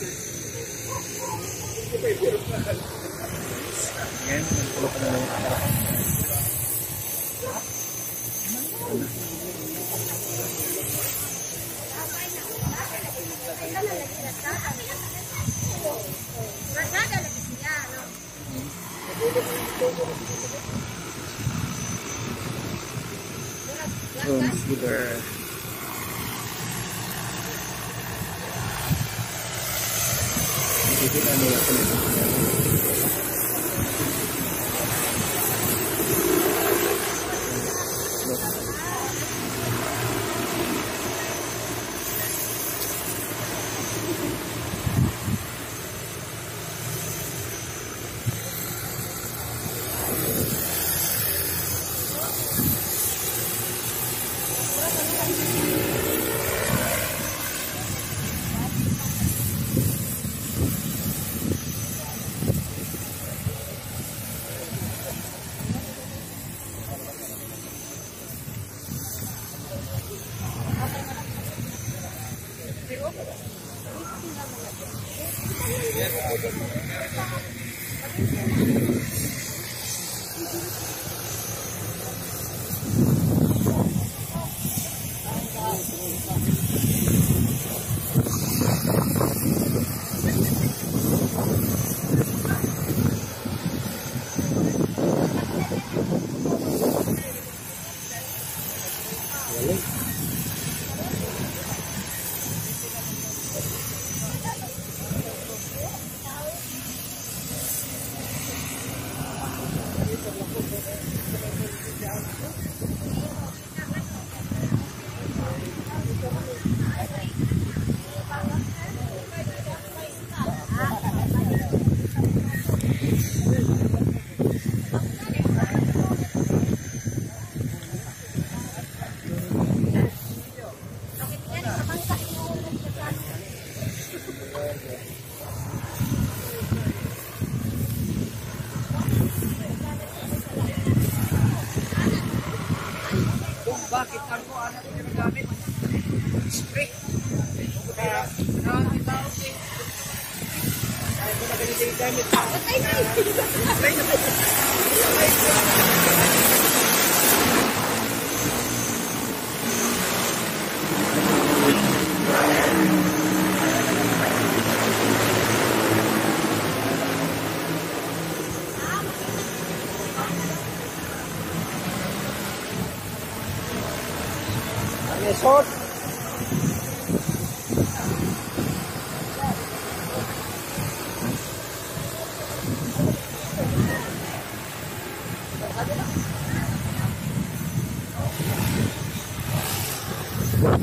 Yan, nagpulok na lang. 这边没有 ini. Thank you. bakit ang kuha natin yung gamit Resort.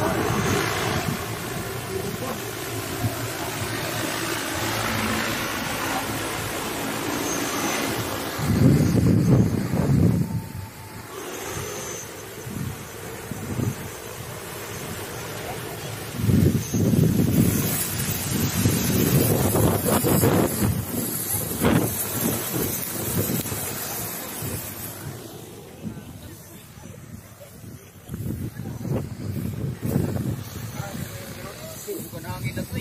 Thank you. てくださ。